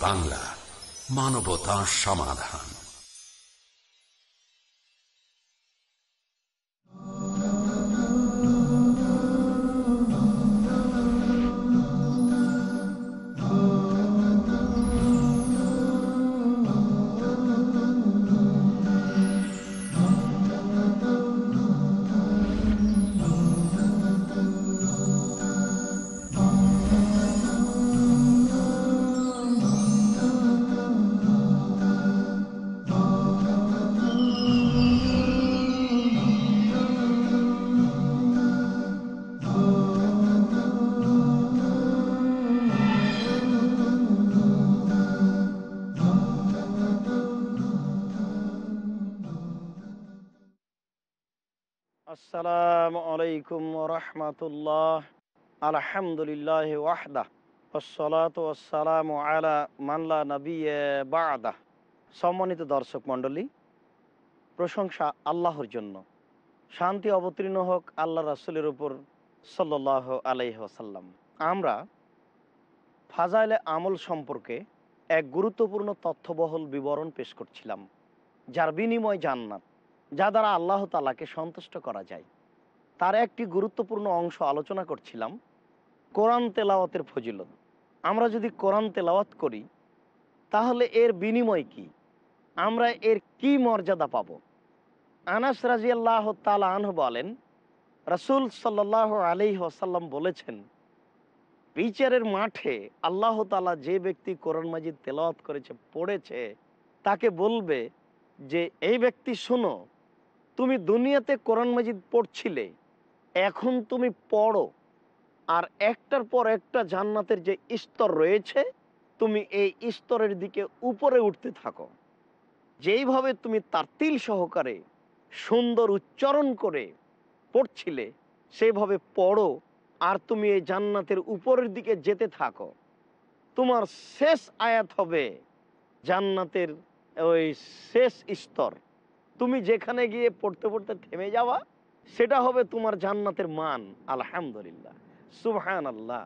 বাংলা মানবতা সমাধান। আলাইকুম রহমতুল্লাহ। আলহামদুলিল্লাহ ওয়াহদা। ওসলাত ওসালাম আলা মানলা নবী বাদা। সম্মানিত দর্শক মণ্ডলী, প্রশংসা আল্লাহর জন্য। শান্তি অবতীর্ণ হোক আল্লাহ রাসুলের উপর সাল্লাহ আলাইহ আসাল্লাম আমরা ফাজাইলে আমল সম্পর্কে এক গুরুত্বপূর্ণ তথ্যবহল বিবরণ পেশ করছিলাম, যার বিনিময় জান্নাত, যা দ্বারা আল্লাহ তালাকে সন্তুষ্ট করা যায়। তার একটি গুরুত্বপূর্ণ অংশ আলোচনা করছিলাম, কোরআন তেলাওয়াতের ফজিলত। আমরা যদি কোরআন তেলাওয়াত করি, তাহলে এর বিনিময় কি? আমরা এর কি মর্যাদা পাব? আনাস রাজি আল্লাহ তালা আনহ বলেন, রসুল সাল্লাহ আলি আসাল্লাম বলেছেন, বিচারের মাঠে আল্লাহ তালা যে ব্যক্তি কোরআন মাজিদ তেলাওয়াত করেছে, পড়েছে, তাকে বলবে যে, এই ব্যক্তি শোনো, তুমি দুনিয়াতে কোরআন মাজিদ পড়ছিলে এখন তুমি পড়ো, আর একটার পর একটা জান্নাতের যে স্তর রয়েছে, তুমি এই স্তরের দিকে উপরে উঠতে থাকো। যেইভাবে তুমি তারতিল সহকারে সুন্দর উচ্চারণ করে পড়ছিলে সেইভাবে পড়ো, আর তুমি এই জান্নাতের উপরের দিকে যেতে থাকো। তোমার শেষ আয়াত হবে জান্নাতের ওই শেষ স্তর। তুমি যেখানে গিয়ে পড়তে পড়তে থেমে যাওয়া সেটা হবে তোমার জান্নাতের মান, আলহামদুলিল্লাহ। সুবহান আল্লাহ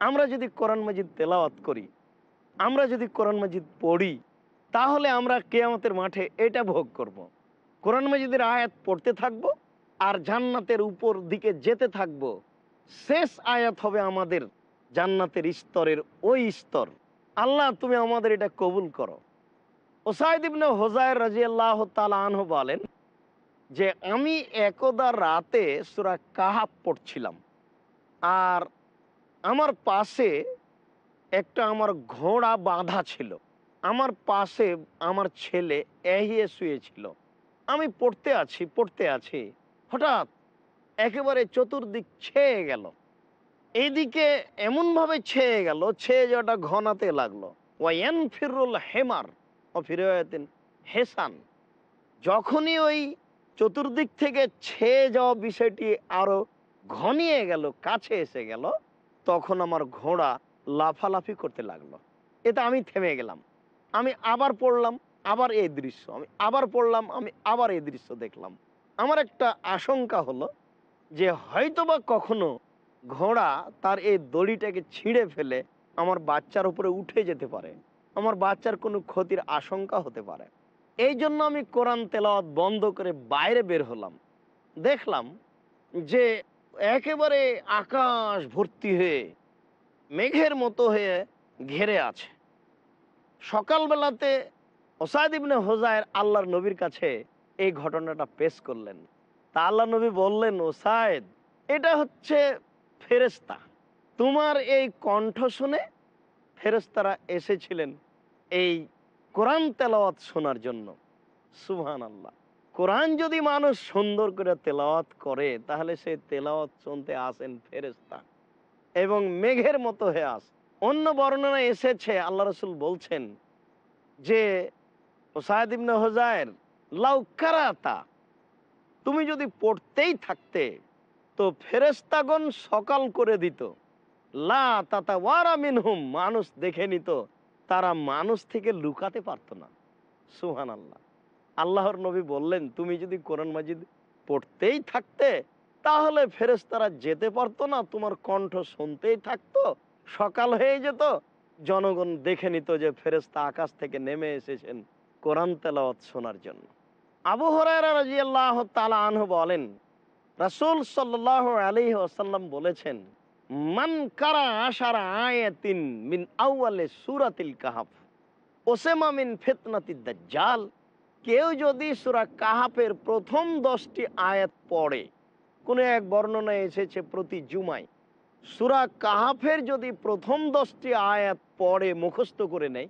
আমরা যদি কোরআন মাজিদ তেলাওয়াত করি, আমরা যদি কোরআন মাজিদ পড়ি, তাহলে আমরা কেয়ামতের মাঠে এটা ভোগ করব। কোরআন মাজিদের আয়াত পড়তে থাকব আর জান্নাতের উপর দিকে যেতে থাকব। শেষ আয়াত হবে আমাদের জান্নাতের স্তরের ওই স্তর। আল্লাহ, তুমি আমাদের এটা কবুল করো। ওসাইদ হোজায়ের রাজিয়াল্লাহ তালাহ বলেন যে আমি একদা রাতে সুরা কাহাব পড়ছিলাম, আর আমার পাশে একটা আমার ঘোড়া বাঁধা ছিল। আমার পাশে আমার ছেলে এহিয়ে শুয়েছিল। আমি পড়তে আছি পড়তে আছি। হঠাৎ একেবারে চতুর্দিক ছেয়ে গেল। এইদিকে এমনভাবে ছেয়ে গেল, ছেয়ে যাওয়াটা ঘনাতে লাগল। ওয়ান ফিরুল হেমার ও ফিরায়তেন হেসান, যখনই ওই চতুর্দিক থেকে ছেয়ে যাওয়া বিষয়টি আরও ঘনিয়ে গেল, কাছে এসে গেল। তখন আমার ঘোড়া লাফালাফি করতে লাগল। এতে আমি থেমে গেলাম। আমি আবার পড়লাম, আবার এই দৃশ্য। আমি আবার পড়লাম, আমি আবার এই দৃশ্য দেখলাম। আমার একটা আশঙ্কা হলো যে হয়তোবা কখনো ঘোড়া তার এই দড়িটাকে ছিঁড়ে ফেলে আমার বাচ্চার উপরে উঠে যেতে পারে। আমার বাচ্চার কোনো ক্ষতির আশঙ্কা হতে পারে। এই জন্য আমি কোরআন তেলাওয়াত বন্ধ করে বাইরে বের হলাম। দেখলাম যে একেবারে আকাশ ভর্তি হয়ে, মেঘের মতো হয়ে ঘেরে আছে। সকালবেলাতে ওসায়দ ইবনে হোজায়ের আল্লাহর নবীর কাছে এই ঘটনাটা পেশ করলেন। তা আল্লাহ নবী বললেন ওসায়দ এটা হচ্ছে ফেরেস্তা তোমার এই কণ্ঠ শুনে ফেরেস্তারা এসেছিলেন এই কোরআন তেলাওয়াত শোনার জন্য। সুহান আল্লাহ কোরআন যদি মানুষ সুন্দর করে তেলাওয়াত করে, তাহলে সে তেলাওয়াত শুনতে আসেন ফেরেস্তা এবং মেঘের মতো হয়ে আস। অন্য বর্ণনা এসেছে, আল্লাহ রসুল বলছেন যে ওসায়দ ইবনে হোজায়ের লাউকারাতা তুমি যদি পড়তেই থাকতে, তো ফেরেস্তাগণ সকাল করে দিত। লা তাতা ওয়ারা মিনহুম, মানুষ দেখে নিত তারা মানুষ থেকে লুকাতে পারত না। সুহান আল্লাহ আল্লাহর নবী বললেন, তুমি যদি কোরআন মাজিদ পড়তেই থাকতে, তাহলে ফেরেস্তারা যেতে পারতো না, তোমার কণ্ঠ শুনতেই থাকতো, সকাল হয়ে যেত। জনগণ দেখে নিত যে ফেরেস্তা আকাশ থেকে নেমে এসেছেন কোরআন তেলাওয়াত শোনার জন্য। আবু হরাইরা রাজিয়াল্লাহ তালা বলেন, রাসূল সাল্লাল্লাহু আলাইহি ওয়াসাল্লাম বলেছেন মান কারা আশারা আয়াতিন মিন আউয়ালে সূরাতিল কাহাফ। ওসেমা মিন ফিতনাতিদ দাজ্জাল। কেউ যদি সূরা কাহাফের প্রথম দশটি আয়াত পড়ে, কোনো এক বর্ণনা এসেছে প্রতি জুমায়, সুরা কাহাফের যদি প্রথম দশটি আয়াত পড়ে, মুখস্থ করে নেয়,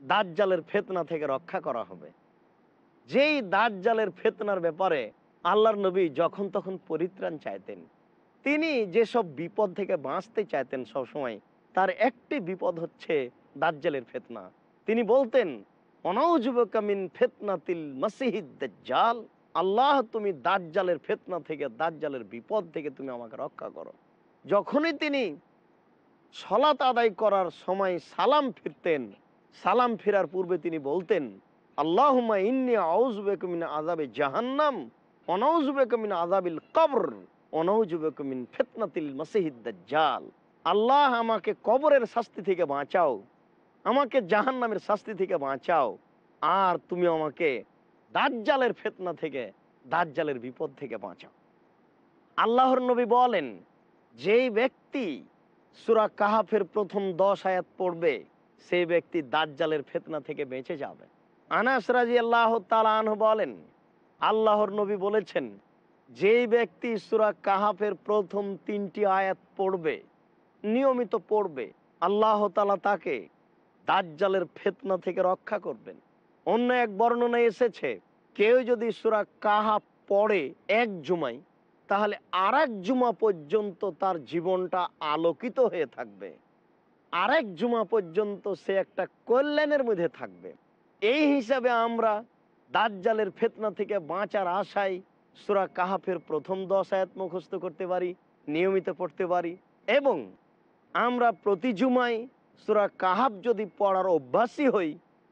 দাজ্জালের ফেতনা থেকে রক্ষা করা হবে। যেই দাজ্জালের ফেতনার ব্যাপারে আল্লাহর নবী যখন তখন পরিত্রাণ চাইতেন তিনি যেসব বিপদ থেকে বাঁচতে চাইতেন সবসময়, তার একটি বিপদ হচ্ছে দাজ্জালের ফেতনা। তিনি বলতেন অনৌজুবকামিন ফেতনাতিল মাসিহিদ দাজ্জাল, আল্লাহ তুমি দাজ্জালের ফেতনা থেকে, দাজ্জালের বিপদ থেকে তুমি আমাকে রক্ষা করো। যখনই তিনি সলাত আদায় করার সময় সালাম ফিরতেন, সালাম ফেরার পূর্বে তিনি বলতেন, আল্লাহুম্মা ইন্নি আউযুবিকা মিন আযাবে জাহান্নাম অনাউযুবিকা মিন আযাবিল কবর। দাজ্জাল। আল্লাহ আমাকে কবরের শাস্তি থেকে বাঁচাও, আমাকে জাহান্নামের শাস্তি থেকে বাঁচাও, আর তুমি আমাকে দাজ্জালের ফেতনা থেকে, দাজ্জালের বিপদ থেকে বাঁচাও। আল্লাহর নবী বলেন, যেই ব্যক্তি সূরা কাহাফের প্রথম দশ আয়াত পড়বে, সেই ব্যক্তি দাজ্জালের ফেতনা থেকে বেঁচে যাবে। আনাস রাজি আল্লাহ তালাহ বলেন, আল্লাহর নবী বলেছেন যেই ব্যক্তি সুরা কাহাফের প্রথম তিনটি আয়াত পড়বে, নিয়মিত পড়বে, আল্লাহ তালা তাকে দাজ্জালের ফেতনা থেকে রক্ষা করবেন। অন্য এক বর্ণনা এসেছে, কেউ যদি সুরা কাহাফ পড়ে এক জুমাই তাহলে আর জুমা পর্যন্ত তার জীবনটা আলোকিত হয়ে থাকবে। আরেক জুমা পর্যন্ত সে একটা কল্যাণের মধ্যে থাকবে। এই হিসাবে আমরা দাজ্জালের ফেতনা থেকে বাঁচার আশায় সূরা কাহাফের প্রথম দশ আয়াত মুখস্থ করতে পারি, নিয়মিত পড়তে পারি এবং আমরা প্রতি জুমায় সূরা কাহাফ যদি পড়ার অভ্যাসী হই,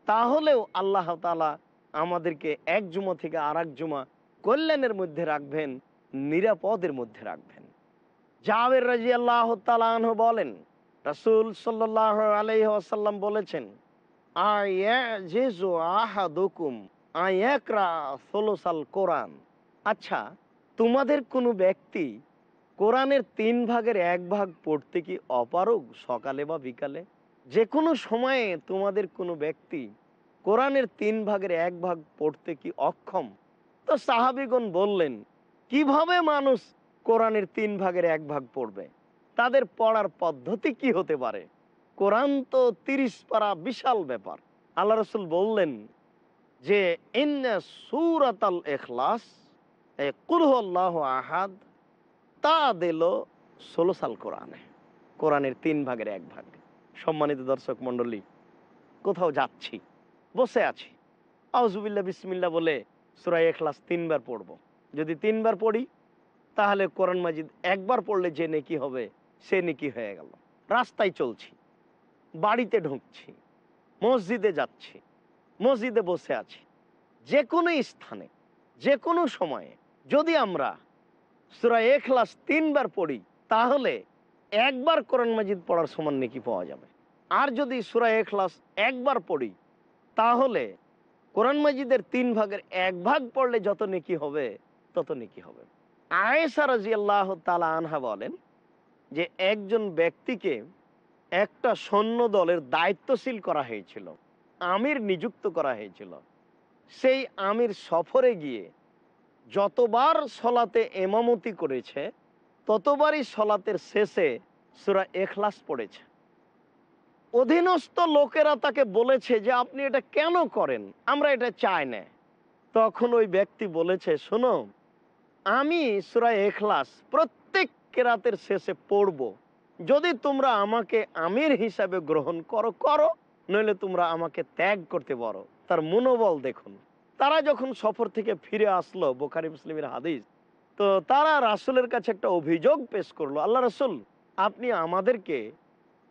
তাহলেও আল্লাহ তাআলা আমাদেরকে এক জুমা থেকে আর জুমা কল্যাণের মধ্যে রাখবেন, নিরাপদের মধ্যে রাখবেন। জাবের রাজি আল্লাহ তালাহ বলেন, রাসূল সাল্লাহ আলাইহি ওয়াসাল্লাম বলেছেন, আয়াজিজু আহাদুকুম আয়াকরা সোলোসাল কোরআন। আচ্ছা তোমাদের কোনো ব্যক্তি কোরআনের তিন ভাগের এক ভাগ পড়তে কি অপারগ সকালে বা বিকালে? যে কোনো সময়ে তোমাদের কোনো ব্যক্তি কোরআনের তিন ভাগের এক ভাগ পড়তে কি অক্ষম? তো সাহাবিগণ বললেন, কীভাবে মানুষ কোরআনের তিন ভাগের এক ভাগ পড়বে? তাদের পড়ার পদ্ধতি কি হতে পারে? কোরআন তো তিরিশ পারা বিশাল ব্যাপার। আল্লাহ রসুল বললেন যে, ইন্না সুরাতাল এখলাস এ কুরহল্লাহ আহাদ, তা দিল ষোলো সাল কোরআনে। কোরআনের তিন ভাগের এক ভাগ। সম্মানিত দর্শক মণ্ডলী, কোথাও যাচ্ছি, বসে আছি। আউজুবিল্লা বিসমিল্লা বলে সুরাই এখলাস তিনবার পড়ব। যদি তিনবার পড়ি, তাহলে কোরআন মাজিদ একবার পড়লে যে নেকি হবে, সে নেকি হয়ে গেল। রাস্তায় চলছি, বাড়িতে ঢুকছি, মসজিদে যাচ্ছি, মসজিদে বসে আছি। যে কোনো স্থানে, যে কোনো সময়ে যদি আমরা সুরা এখলাস তিনবার পড়ি, তাহলে একবার কোরআন মাজিদ পড়ার সমান নেকি পাওয়া যাবে। আর যদি সুরা এখলাস একবার পড়ি, তাহলে কোরআন মাজিদের তিন ভাগের এক ভাগ পড়লে যত নেকি হবে, তত নেকি হবে। আয়েসা রাজি আল্লাহ তালা আনহা বলেন যে, একজন ব্যক্তিকে একটা সৈন্য দলের দায়িত্বশীল করা হয়েছিল, আমির নিযুক্ত করা হয়েছিল। সেই আমির সফরে গিয়ে যতবার সলাতে এমামতি করেছে, ততবারই সলাতের শেষে সুরা এখলাস পড়েছে। অধীনস্থ লোকেরা তাকে বলেছে যে, আপনি এটা কেন করেন? আমরা এটা চাই না। তখন ওই ব্যক্তি বলেছে, শোনো, আমি সুরা এখলাস প্রত্যেক কেরাতের শেষে পড়ব। যদি তোমরা আমাকে আমির হিসাবে গ্রহণ করো করো, নইলে তোমরা আমাকে ত্যাগ করতে পারো। তার মনোবল দেখুন। তারা যখন সফর থেকে ফিরে আসলো, বোখারি মুসলিমের হাদিস, তো তারা রাসুলের কাছে একটা অভিযোগ পেশ করল, আল্লাহ রাসুল, আপনি আমাদেরকে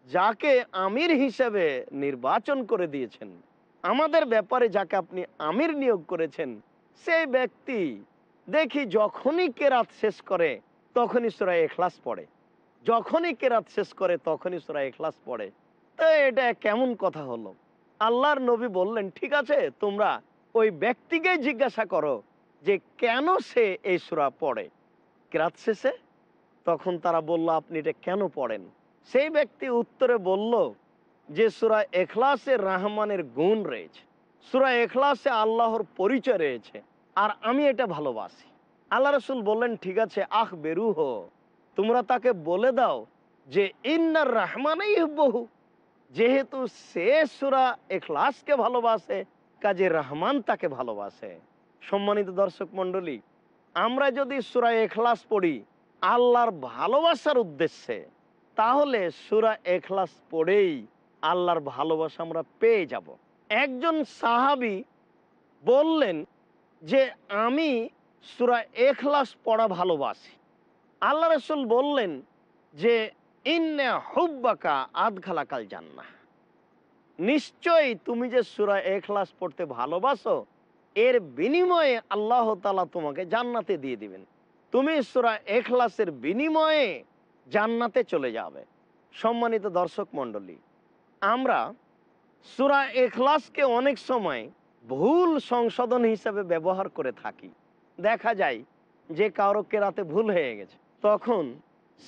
যাকে আমির হিসেবে নির্বাচন করে দিয়েছেন, আমাদের ব্যাপারে যাকে আপনি আমির নিয়োগ করেছেন, সেই ব্যক্তি দেখি যখনই কেরাত শেষ করে, তখনই সুরা এখলাস পড়ে। যখনই কেরাত শেষ করে, তখনই সুরা এখলাস পড়ে। তো এটা কেমন কথা হলো? আল্লাহর নবী বললেন, ঠিক আছে, তোমরা ওই ব্যক্তিকে জিজ্ঞাসা করো যে কেন সে এই সুরা পড়ে। কেরাত শেষে তখন তারা বলল, আপনি এটা কেন পড়েন? সেই ব্যক্তি উত্তরে বলল যে, সুরা এখলাসে রহমানের গুণ রয়েছে। সুরা এখলাসে আল্লাহর পরিচয় রয়েছে আর আমি এটা ভালোবাসি। আল্লাহ রসুল বললেন, ঠিক আছে আহ বেরু হো। তোমরা তাকে বলে দাও যে, ইন্নার রহমানেই বহু যেহেতু সে সুরা এখলাসকে ভালোবাসে কাজে রহমান তাকে ভালোবাসে। সম্মানিত দর্শক মণ্ডলী, আমরা যদি সুরা এখলাস পড়ি, আল্লাহর ভালোবাসার উদ্দেশ্যে, তাহলে সুরা এখলাস পড়েই আল্লাহর ভালোবাসা আমরা পেয়ে যাব। একজন সাহাবি বললেন যে, আমি সুরা এখলাস পড়া ভালোবাসি। আল্লাহ রসুল বললেন যে, ইন্নে হুব্বাকা আধখালাকাল জান্না নিশ্চয়ই তুমি যে সুরা এখলাস পড়তে ভালোবাসো, এর বিনিময়ে আল্লাহ তালা তোমাকে জান্নাতে দিয়ে দিবেন। তুমি সুরা এখলাসের বিনিময়ে জান্নাতে চলে যাবে। সম্মানিত দর্শক মণ্ডলী, আমরা সুরা এখলাসকে অনেক সময় ভুল সংশোধন হিসাবে ব্যবহার করে থাকি। দেখা যায় যে কারও কেরাতে ভুল হয়ে গেছে, তখন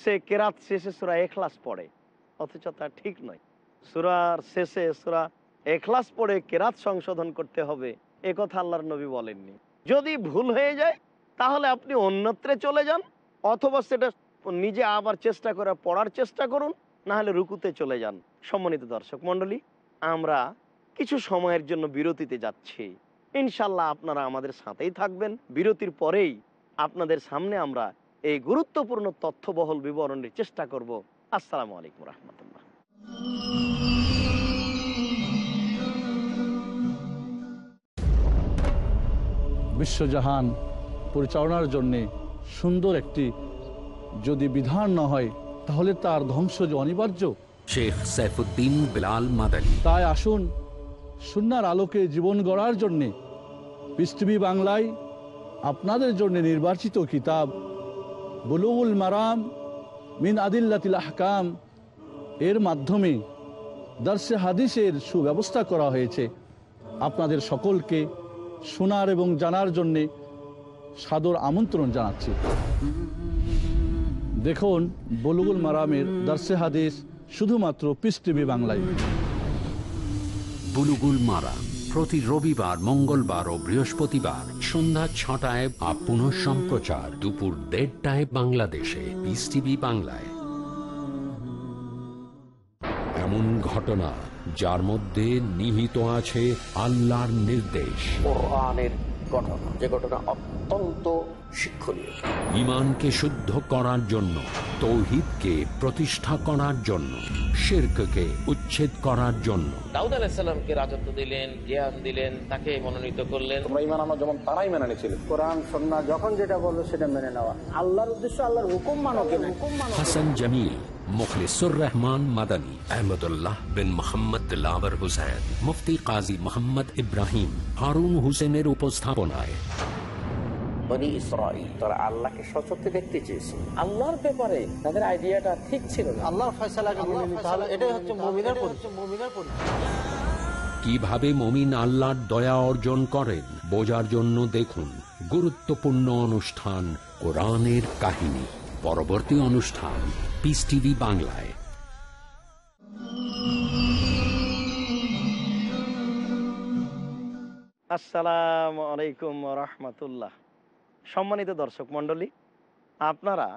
সে কেরাত শেষে সুরা এখলাস পড়ে, অথচ তা ঠিক নয়। সুরার শেষে, সুরা এখলাস পড়ে কেরাত সংশোধন করতে হবে, এ কথা আল্লাহর নবী বলেননি। যদি ভুল হয়ে যায়, তাহলে আপনি অন্যত্রে চলে যান, অথবা সেটা নিজে আবার চেষ্টা করে পড়ার চেষ্টা করুন না হলে রুকুতে চলে যান। সম্মানিত দর্শক মণ্ডলী, আমরা কিছু সময়ের জন্য বিরতিতে যাচ্ছি। ইনশাল্লাহ আপনারা আমাদের সাথেই থাকবেন। বিরতির পরেই আপনাদের সামনে আমরা এই গুরুত্বপূর্ণ তথ্যবহল বিবরণের চেষ্টা করব। আসসালামু আলাইকুম রহমতুল্লাহ। বিশ্বজাহান পরিচালনার জন্যে সুন্দর একটি যদি বিধান না হয় তাহলে তার ধ্বংস যে অনিবার্য। শেখ সাইফুদ্দিন বিলাল মাদানী। তাই আসুন সুনার আলোকে জীবন গড়ার জন্যে পৃথিবী বাংলায় আপনাদের জন্য নির্বাচিত কিতাব বুলুগুল মারাম মিন আদিল্লাতিল আহকাম। এর মাধ্যমে দার্সে হাদিসের সুব্যবস্থা করা হয়েছে। আপনাদের সকলকে শোনার এবং জানার জন্যে সাদর আমন্ত্রণ জানাচ্ছি। দেখুন, বলুগুল মারামের দার্সে হাদিস শুধুমাত্র পিস টিভি বাংলায়। বুলুগুল মারা প্রতি রবিবার, মঙ্গলবার ও বৃহস্পতিবার সন্ধ্যা ছটায় আপ পুনঃ সম্প্রচার দুপুর দেড়টায় বাংলাদেশে পিস টিভি বাংলায়। এমন ঘটনা যার মধ্যে নিহিত আছে আল্লাহর নির্দেশ। কোরআনের ঘটনা যে ঘটনা অত্যন্ত শিক্ষণীয়। ইমানকে শুদ্ধ করার জন্য তৌহিদকে প্রতিষ্ঠা করার জন্য শিরককে উচ্ছেদ করার জন্য। দাউদ আলাহিসাল্লামকে রাজত্ব দিলেন জ্ঞান দিলেন তাকে মনোনীত করলেন। তোমরা ইমান আনো যেমন তারাই মেনে নিয়েছিল। কোরআন সন্না যখন যেটা বলল সেটা মেনে নেওয়া। আল্লাহর উদ্দেশ্য আল্লাহর হুকুম মানো হুকুম মানো হাসান জামিল মুখলিসুর রহমান মাদানী আহমদুল্লাহ বিন মোহাম্মদ দিলাবর হুসেন মুফতি কাজী মোহাম্মদ ইব্রাহিম হারুন হুসেনের উপস্থাপনায় বনি ইসরাইল তারা আল্লাহকে সচক্ষে দেখতে চেয়েছে আল্লাহর ব্যাপারে তাদের আইডিয়াটা ঠিক ছিল আল্লাহর ফয়সালাকে নিতে হবে এটাই হচ্ছে মুমিনের মুমিনের কীভাবে মমিন আল্লাহর দয়া অর্জন করেন বোঝার জন্য দেখুন গুরুত্বপূর্ণ অনুষ্ঠান কোরআনের কাহিনী। পরবর্তী অনুষ্ঠান পিস টিভি বাংলায় আসসালামু আলাইকুম রহমতুল্লাহ। সম্মানিত দর্শক মণ্ডলী, আপনারা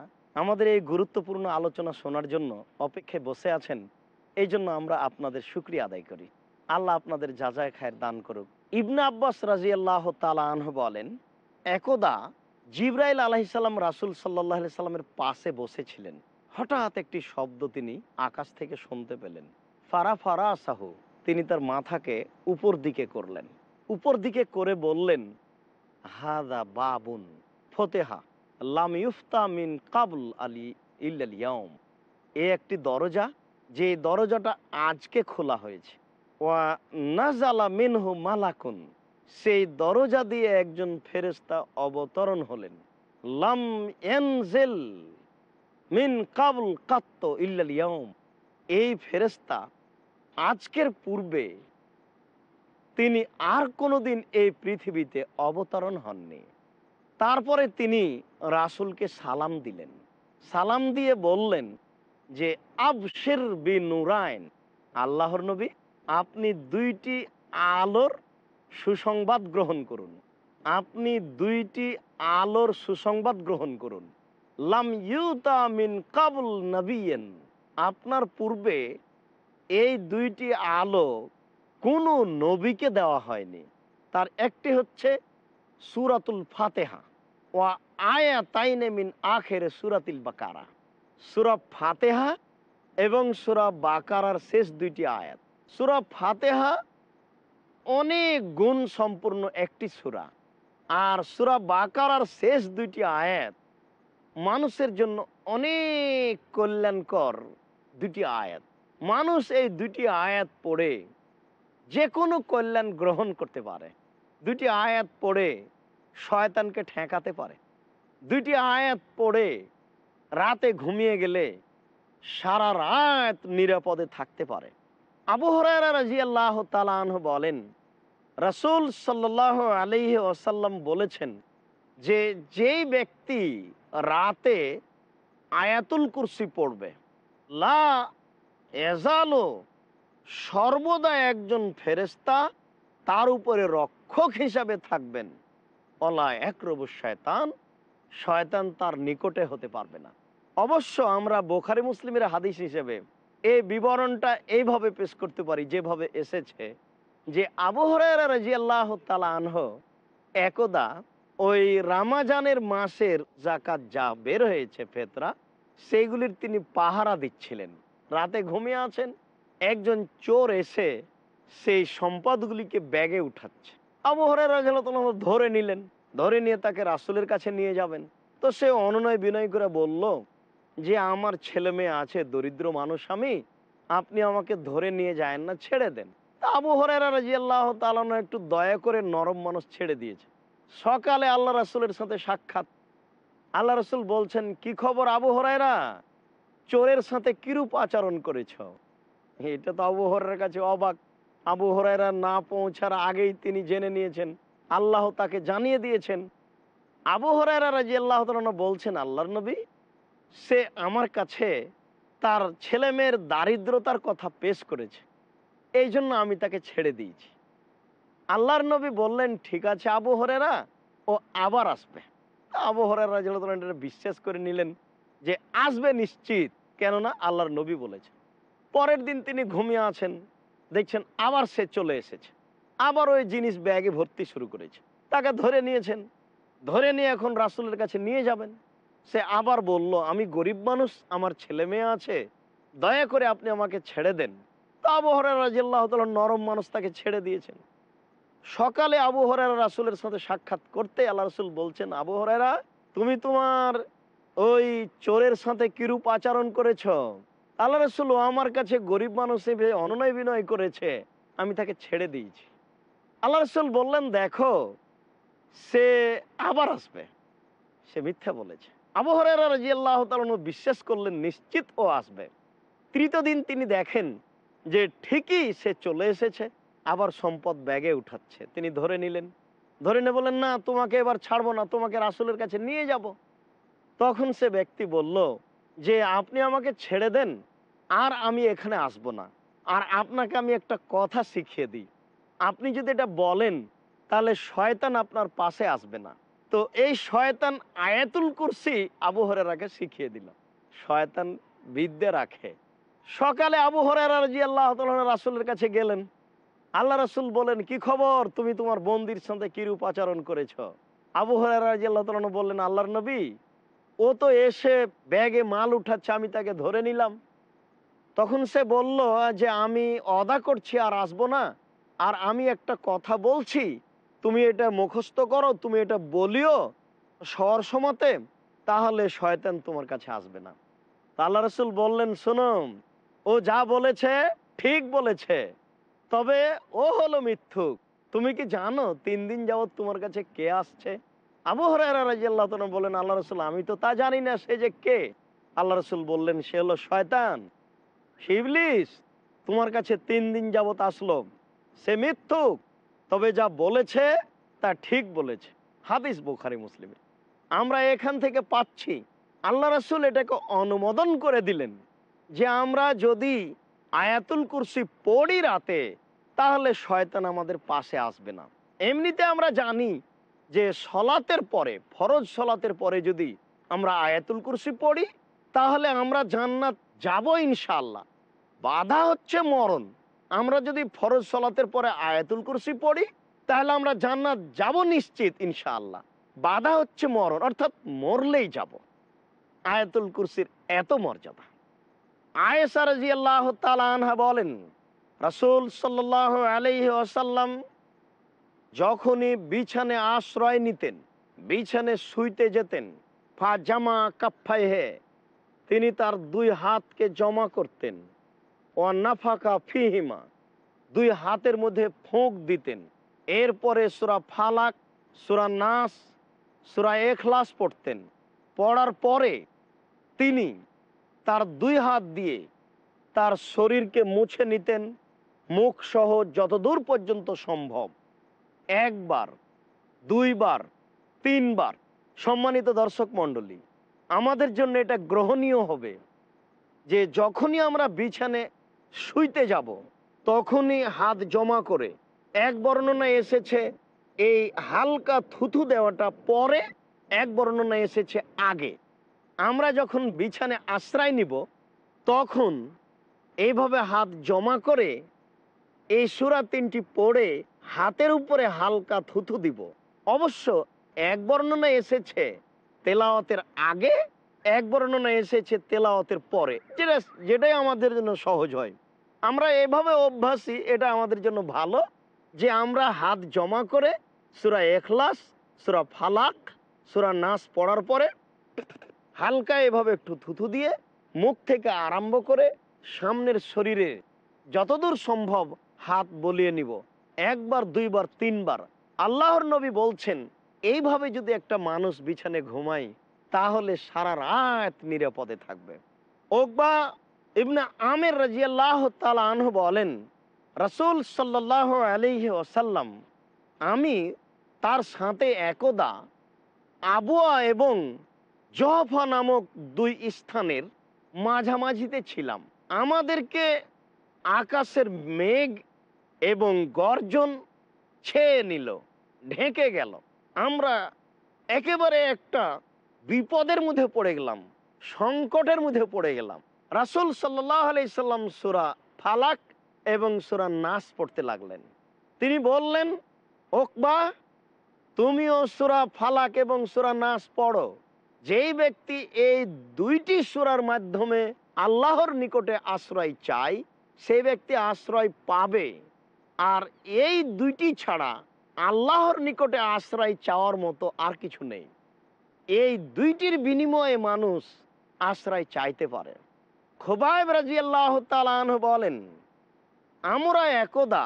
আমাদের এই গুরুত্বপূর্ণ আলোচনা শোনার জন্য অপেক্ষায় বসে আছেন, এই জন্য আমরা আপনাদের সুক্রিয়া আদায় করি। আল্লাহ আপনাদের যাজায় খায়ের দান করুক। ইবনা আব্বাস রাজি আল্লাহ তালাহ বলেন, একদা জিব্রাইল আলাহিসাল্লাম রাসুল সাল্লাহ সাল্লামের পাশে বসেছিলেন। হঠাৎ একটি শব্দ তিনি আকাশ থেকে শুনতে পেলেন। ফারা ফারা আসাহু, তিনি তার মাথাকে উপর দিকে করলেন। উপর দিকে করে বললেন, হাদা বাবুন ফতেহা, লাম ইউফতা মিন কাবুল আলী ইল্লাম এ একটি দরজা যে দরজাটা আজকে খোলা হয়েছে। ওয়া নাজালা মালাকুন, সেই দরজা দিয়ে একজন ফেরেস্তা অবতরণ হলেন। লাম এনজেল মিন কাবুল কাত্ত ইল্লাম এই ফেরেস্তা আজকের পূর্বে তিনি আর কোনোদিন এই পৃথিবীতে অবতরণ হননি। তারপরে তিনি রাসূলকে সালাম দিলেন। সালাম দিয়ে বললেন যে, আবশের বি নুরায়ন আল্লাহর নবী, আপনি দুইটি আলোর সুসংবাদ গ্রহণ করুন। আপনি দুইটি আলোর সুসংবাদ গ্রহণ করুন। লাম মিন কাবুল নবিয়েন আপনার পূর্বে এই দুইটি আলো কোনো নবীকে দেওয়া হয়নি। তার একটি হচ্ছে সুরাতুল ফাতেহা। ও আয়া তাইনে মিন আখেরে সুরাতিল বাকারা। সুরা ফাতেহা এবং সুরা বাকারার শেষ দুইটি আয়াত। সুরা ফাতেহা অনেক গুণ সম্পূর্ণ একটি সুরা। আর সুরা বাকারার শেষ দুইটি আয়াত মানুষের জন্য অনেক কল্যাণকর দুটি আয়াত। মানুষ এই দুটি আয়াত পড়ে যে কোনো কল্যাণ গ্রহণ করতে পারে। দুটি আয়াত পড়ে শয়তানকে ঠেকাতে পারে। দুটি আয়াত পড়ে রাতে ঘুমিয়ে গেলে সারা রাত নিরাপদে থাকতে পারে। আবু হরাইরা রাজি আল্লাহ তালাহ বলেন, রাসূল সাল্লাহ আলহি ওসাল্লাম বলেছেন যে যেই ব্যক্তি রাতে আয়াতুল কুরসি পড়বে। লা এজালো সর্বদা একজন ফেরেস্তা তার উপরে রক্ষক হিসাবে থাকবেন। অলা একরব শয়তান শয়তান তার নিকটে হতে পারবে না। অবশ্য আমরা বোখারি মুসলিমের হাদিস হিসেবে এই বিবরণটা এইভাবে পেশ করতে পারি, যেভাবে এসেছে যে আবহরার রাজি আল্লাহ তালা আনহ একদা ওই রামাজানের মাসের জাকাত যা বের হয়েছে ফেতরা, সেইগুলির তিনি পাহারা দিচ্ছিলেন। রাতে ঘুমিয়ে আছেন, একজন চোর এসে সেই সম্পদগুলিকে ব্যাগে উঠাচ্ছে। আবহরের ধরে নিলেন, ধরে নিয়ে তাকে রাসুলের কাছে নিয়ে যাবেন। তো সে অনুনয় বিনয় করে বলল, যে আমার ছেলে মেয়ে আছে, দরিদ্র মানুষ আমি, আপনি আমাকে ধরে নিয়ে যায় না, ছেড়ে দেন। তা আবু হরেরা রাজি আল্লাহ তালানো একটু দয়া করে নরম মানুষ ছেড়ে দিয়েছে। সকালে আল্লাহ রাসুলের সাথে সাক্ষাৎ। আল্লাহ রসুল বলছেন, কি খবর আবু হরাইরা চোরের সাথে কিরূপ আচরণ করেছ? এটা তো আবু কাছে অবাক। আবু হরাইরা না পৌঁছার আগেই তিনি জেনে নিয়েছেন, আল্লাহ তাকে জানিয়ে দিয়েছেন। আবু রাজি আল্লাহ বলছেন, আল্লাহর নবী, সে আমার কাছে তার ছেলেমেয়ের দারিদ্রতার কথা পেশ করেছে। এই জন্য আমি তাকে ছেড়ে দিয়েছি। আল্লাহর নবী বললেন, ঠিক আছে আবু হরেরা ও আবার আসবে। আবু হরেরা যেটা বিশ্বাস করে নিলেন যে আসবে নিশ্চিত, কেননা আল্লাহর নবী বলেছে পরের দিন তিনি ঘুমিয়ে আছেন, দেখছেন আবার সে চলে এসেছে। আবার ওই জিনিস ব্যাগে ভর্তি শুরু করেছে। তাকে ধরে নিয়েছেন। ধরে নিয়ে এখন রাসুলের কাছে নিয়ে যাবেন। সে আবার বলল, আমি গরিব মানুষ, আমার ছেলে মেয়ে আছে, দয়া করে আপনি আমাকে ছেড়ে দেন। তা আবু হরেরা রাজিয়াল্লাহ নরম মানুষ তাকে ছেড়ে দিয়েছেন। সকালে আবু হরেরা রাসুলের সাথে সাক্ষাৎ করতে আল্লাহ রসুল বলছেন, আবু হরেরা তুমি তোমার ওই চোরের সাথে কিরূপ আচরণ করেছ? আল্লাহ রসুল আমার কাছে গরিব মানুষ হিসেবে অনুনয় বিনয় করেছে, আমি তাকে ছেড়ে দিয়েছি। আল্লাহ রসুল বললেন, দেখো, সে আবার আসবে। সে মিথ্যা বলেছে। আবু হরেরা রাজি আল্লাহ বিশ্বাস করলেন, নিশ্চিত ও আসবে। তৃতীয় দিন তিনি দেখেন যে ঠিকই সে চলে এসেছে। আবার সম্পদ ব্যাগে উঠাচ্ছে। তিনি ধরে নিলেন। ধরে নিয়ে বলেন না, তোমাকে এবার ছাড়বো না, তোমাকে রাসুলের কাছে নিয়ে যাব। তখন সে ব্যক্তি বলল, যে আপনি আমাকে ছেড়ে দেন, আর আমি এখানে আসব না। আর আপনাকে আমি একটা কথা শিখিয়ে দিই। আপনি যদি এটা বলেন, তাহলে শয়তান আপনার পাশে আসবে না। তো এই শয়তান আয়াতুল কুরসি আবু হরেরাকে শিখিয়ে দিল। শয়তান বিদ্যে রাখে। সকালে আবু হরেরা রাজি আল্লাহ রাসুলের কাছে গেলেন। আল্লাহ রাসুল বলেন, কি খবর? তুমি তোমার বন্দির সাথে কিরূপ আচরণ করেছ? আবু হরেরা বললেন, আল্লাহর নবী, ও তো এসে ব্যাগে মাল উঠাচ্ছে, আমি তাকে ধরে নিলাম। তখন সে বলল, যে আমি অদা করছি আর আসব না, আর আমি একটা কথা বলছি, তুমি এটা মুখস্থ করো, তুমি এটা বলিও সর সময়তে তাহলে শয়তান তোমার কাছে আসবে না। তা আল্লাহ রসুল বললেন শোনো ও যা বলেছে, ঠিক বলেছে তবে ও হলো মিথ্যুক। তুমি কি জানো তিন দিন যাবৎ তোমার কাছে কে আসছে? আবু হরাইরাল্লাহ বললেন আল্লাহ রসুল, আমি তো তা জানি না, সে যে কে? আল্লাহ রসুল বললেন, সে হলো শয়তান শিবলিস তোমার কাছে তিন দিন যাবৎ আসলো। সে মিথ্যুক, তবে যা বলেছে তা ঠিক বলেছে। হাদিস বুখারি, মুসলিমে। আমরা এখান থেকে পাচ্ছি, আল্লাহ রসুল এটাকে অনুমোদন করে দিলেন যে আমরা যদি আয়াতুল কুরসি পড়ি রাতে, তাহলে শয়তান আমাদের পাশে আসবে না। এমনিতে আমরা জানি যে সলাতের পরে, ফরজ সলাতের পরে যদি আমরা আয়াতুল কুরসি পড়ি, তাহলে আমরা জান্নাত যাব ইনশাল্লাহ বাধা হচ্ছে মরণ। আমরা যদি ফরজ সলাতের পরে আয়াতুল কুরসি পড়ি, তাহলে আমরা জান্নাত যাব নিশ্চিত ইনশাআল্লাহ। বাধা হচ্ছে মরণ, অর্থাৎ মরলেই যাব। আয়াতুল কুরসির এত মর্যাদা। আয়েসা রাজি আল্লাহ আনহা বলেন, রাসুল সাল্লাহ আলাইহি আসাল্লাম যখনই বিছানে আশ্রয় নিতেন, বিছানে শুইতে যেতেন ফা জামা কাপ্ফাই হে, তিনি তার দুই হাতকে জমা করতেন ও নাফাকা ফিহিমা, দুই হাতের মধ্যে ফোঁক দিতেন। এরপরে সুরা ফালাক, সুরা নাস, সুরা এখলাস পড়তেন। পড়ার পরে তিনি তার দুই হাত দিয়ে তার শরীরকে মুছে নিতেন, মুখ সহ যতদূর পর্যন্ত সম্ভব। একবার, দুইবার, তিনবার, সম্মানিত দর্শক মণ্ডলী, আমাদের জন্য এটা গ্রহণীয় হবে যে যখনই আমরা বিছানে শুইতে যাব, তখনই হাত জমা করে এক বর্ণনা এসেছে এই হালকা থুথু দেওয়াটা পরে, এক বর্ণনা এসেছে আগে। আমরা যখন বিছানে আশ্রয় নিব, তখন এইভাবে হাত জমা করে এই সুরা তিনটি পড়ে হাতের উপরে হালকা থুথু দিব। অবশ্য এক বর্ণনা এসেছে তেলাওয়াতের আগে, এক বর্ণনা এসেছে তেলাওয়াতের পরে। যেটা, যেটাই আমাদের জন্য সহজ হয়। আমরা এভাবে অভ্যাসী, এটা আমাদের জন্য ভালো যে আমরা হাত জমা করে সুরা এখলাস সুরা ফালাক, সুরা নাস পড়ার পরে হালকা এভাবে একটু থুথু দিয়ে মুখ থেকে আরম্ভ করে সামনের শরীরে যতদূর সম্ভব হাত বলিয়ে নিব। একবার, দুইবার, তিনবার। আল্লাহর নবী বলছেন, এইভাবে যদি একটা মানুষ বিছানে ঘুমায়, তাহলে সারা রাত নিরাপদে থাকবে। ওকবা ইবনা আমের রাজিয়াল্লাহ তালা আনহু বলেন, রসুল সাল্লাহ আলিহি ওসাল্লাম আমি তার সাথে একদা আবুয়া এবং জহফা নামক দুই স্থানের মাঝামাঝিতে ছিলাম। আমাদেরকে আকাশের মেঘ এবং গর্জন ছেয়ে নিল, ঢেকে গেল। আমরা একেবারে একটা বিপদের মধ্যে পড়ে গেলাম, সংকটের মধ্যে পড়ে গেলাম। রাসুল সাল্লাহ আলাইসাল্লাম সুরা ফালাক এবং সুরা নাস পড়তে লাগলেন। তিনি বললেন, ওকবা, তুমিও সুরা ফালাক এবং সুরা নাস পড়ো। যেই ব্যক্তি এই দুইটি সুরার মাধ্যমে আল্লাহর নিকটে আশ্রয় চায়, সেই ব্যক্তি আশ্রয় পাবে। আর এই দুইটি ছাড়া আল্লাহর নিকটে আশ্রয় চাওয়ার মতো আর কিছু নেই। এই দুইটির বিনিময়ে মানুষ আশ্রয় চাইতে পারে। খোবাইব রাজি আল্লাহ বলেন, আমরা একদা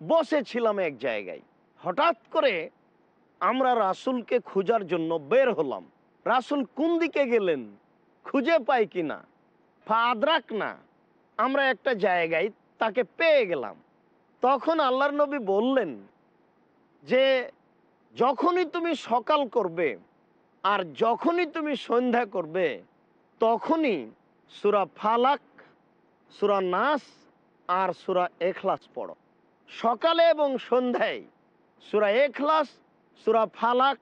বসেছিলাম এক জায়গায়। হঠাৎ করে আমরা রাসুলকে খোঁজার জন্য বের হলাম। রাসুল কোন দিকে গেলেন? খুঁজে পাই কিনা? ফাদরাক না? আমরা একটা জায়গায় তাকে পেয়ে গেলাম। তখন আল্লাহর নবী বললেন যে, যখনই তুমি সকাল করবে আর যখনই তুমি সন্ধ্যা করবে, তখনই সুরা ফালাক, সুরা নাস আর সুরা এখলাস পড়ো। সকালে এবং সন্ধ্যায় সুরা এখলাস, সুরা ফালাক,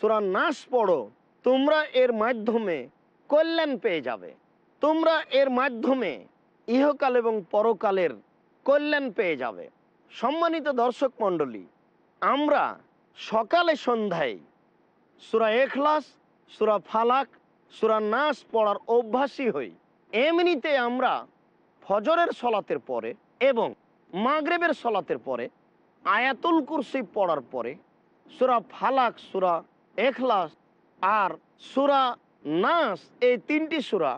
সুরা নাস পড়ো। তোমরা এর মাধ্যমে কল্যাণ পেয়ে যাবে। তোমরা এর মাধ্যমে ইহকাল এবং পরকালের কল্যাণ পেয়ে যাবে। সম্মানিত দর্শক মণ্ডলী, আমরা সকালে সন্ধ্যায় সুরা এখলাস, সুরা ফালাক, সুরা নাস পড়ার অভ্যাসী হই। এমনিতে আমরা ফজরের সলাতের পরে এবং মাগরেবের সলাতের পরে, আয়াতুল কুরসি পড়ার পরে, সুরা ফালাক, সুরা এখলাস আর সুরা নাস, এই তিনটি সুরা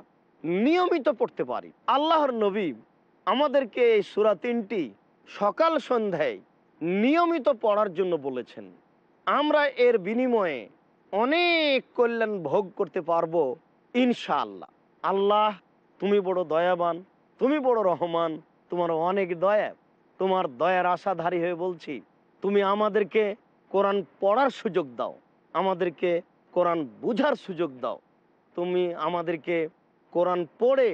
নিয়মিত পড়তে পারি। আল্লাহর নবী আমাদেরকে এই সুরা তিনটি সকাল সন্ধ্যায় নিয়মিত পড়ার জন্য বলেছেন। আমরা এর বিনিময়ে অনেক কল্যাণ ভোগ করতে পারব, ইনশাআল্লাহ। আল্লাহ, তুমি বড় দয়াবান, তুমি বড় রহমান, তোমার অনেক দয়া, তোমার দয়ার আশাধারী হয়ে বলছি, তুমি আমাদেরকে কোরআন পড়ার সুযোগ দাও, আমাদেরকে কোরআন বুঝার সুযোগ দাও। তুমি আমাদেরকে কোরআন পড়ে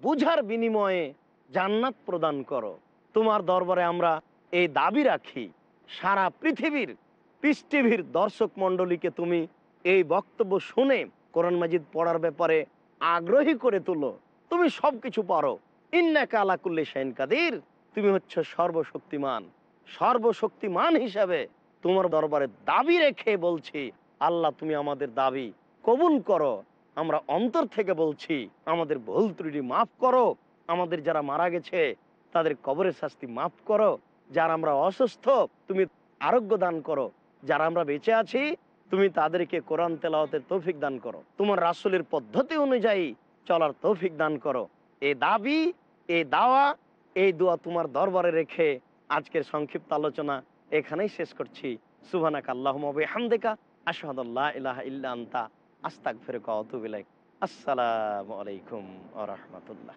বুঝার বিনিময়ে জান্নাত প্রদান করো। তোমার দরবারে আমরা এই দাবি রাখি, সারা পৃথিবীর পিস দর্শক মণ্ডলীকে তুমি এই বক্তব্য শুনে কোরআন মাজিদ পড়ার ব্যাপারে আগ্রহী করে তুলো। তুমি সব কিছু পারো। ইন্নাকা আলাকুল্লি শাইন কাদির। তুমি হচ্ছে সর্বশক্তিমান। সর্বশক্তিমান হিসাবে তোমার দরবারে দাবি রেখে বলছি আল্লাহ তুমি আমাদের দাবি কবুল করো। আমরা অন্তর থেকে বলছি, আমাদের ভুল ত্রুটি মাফ করো। আমাদের যারা মারা গেছে, তাদের কবরের শাস্তি মাফ করো। যারা আমরা অসুস্থ, তুমি আরোগ্য দান করো। যারা আমরা বেঁচে আছি, তুমি তাদেরকে কোরআন তেলাওয়াতের তৌফিক দান করো। তোমার রাসুলের পদ্ধতি অনুযায়ী চলার তৌফিক দান করো। এ দাবি, এ দাওয়া, এই দোয়া তোমার দরবারে রেখে আজকের সংক্ষিপ্ত আলোচনা এখানেই শেষ করছি। সুবানাক আল্লাহ হামদেকা আশহাদুল্লাহ ইলাহা ইল্লা আন্তা আস্তাক ফেরে কতুবিলাইক আসসালামু আলাইকুম আ রহমতুল্লাহ।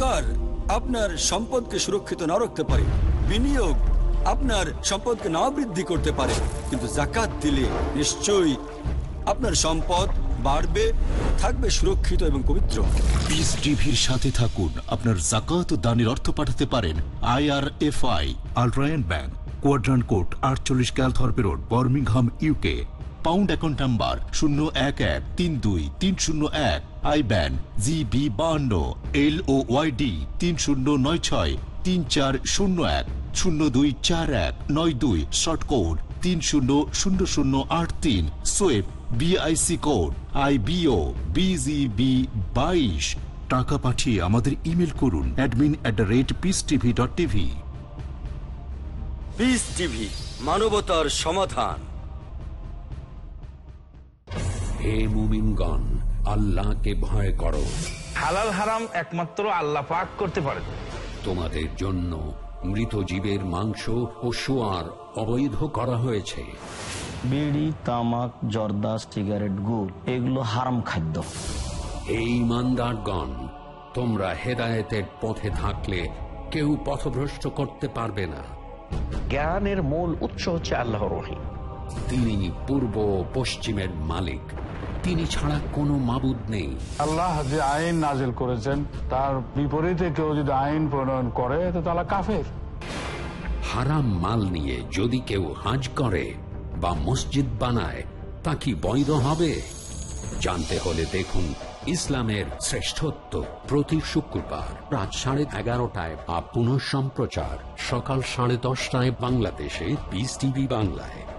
লকার আপনার সম্পদকে সুরক্ষিত না রাখতে পারে, বিনিয়োগ আপনার সম্পদকে না বৃদ্ধি করতে পারে, কিন্তু জাকাত দিলে নিশ্চয়ই আপনার সম্পদ বাড়বে, থাকবে সুরক্ষিত এবং পবিত্র। পিস টিভির সাথে থাকুন। আপনার জাকাত দানের অর্থ পাঠাতে পারেন IRFI Al Rayan bank Quadrant Court আটচল্লিশ Calthorpe road, Birmingham UK pound account number শূন্য এক এক তিন দুই তিন শূন্য এক আই ব্যান জিবি বাহান্ন এল ও ওয়াইডি তিন শূন্য নয় ছয় তিন চার শূন্য এক শূন্য দুই চার এক নয় দুই শর্ট কোড তিন শূন্য শূন্য শূন্য আট তিন সোয়েব BIC code I BO BGB বাইশ টাকা পাঠিয়ে আমাদের ইমেল করুন admin at the rate peace TV dot TV peace TV মানবতার সমাধান। হে মুমিনগণ আল্লাহকে ভয় করো। হালাল হারাম একমাত্র আল্লাহ পাক করতে পারেন তোমাদের জন্য মৃত জীবের মাংস ও সোয়ার অবৈধ করা হয়েছে। বিড়ি তামাক জর্দা সিগারেট গুড় এগুলো হারাম খাদ্য। হে ইমানদারগণ তোমরা হেদায়েতের পথে থাকলে কেউ পথভ্রষ্ট করতে পারবে না। জ্ঞানের মূল উৎস হচ্ছে আল্লাহর রহি তিনি পূর্ব পশ্চিমের মালিক। তিনি ছাড়া কোনো মাবুদ নেই। আল্লাহ যে আইন নাজিল করেছেন তার বিপরীতে কেউ যদি আইন প্রণয়ন করে তো তারা কাফের। হারাম মাল নিয়ে যদি কেউ হাজ করে বা মসজিদ বানায় তা কি বৈধ হবে? জানতে হলে দেখুন ইসলামের শ্রেষ্ঠত্ব প্রতি শুক্রবার রাত সাড়ে এগারোটায় বা পুনঃ সম্প্রচার সকাল সাড়ে দশটায় বাংলাদেশে পিস টিভি বাংলায়।